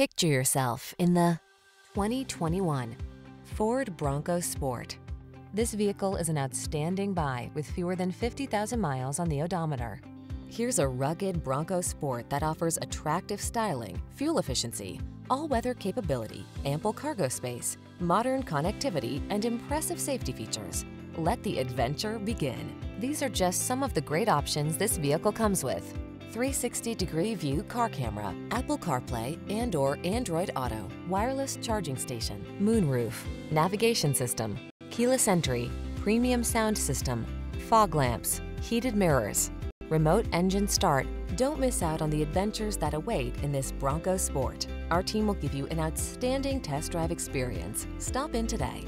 Picture yourself in the 2021 Ford Bronco Sport. This vehicle is an outstanding buy with fewer than 50,000 miles on the odometer. Here's a rugged Bronco Sport that offers attractive styling, fuel efficiency, all-weather capability, ample cargo space, modern connectivity, and impressive safety features. Let the adventure begin. These are just some of the great options this vehicle comes with. 360-degree view car camera, Apple CarPlay and or Android Auto, wireless charging station, moonroof, navigation system, keyless entry, premium sound system, fog lamps, heated mirrors, remote engine start. Don't miss out on the adventures that await in this Bronco Sport. Our team will give you an outstanding test drive experience. Stop in today.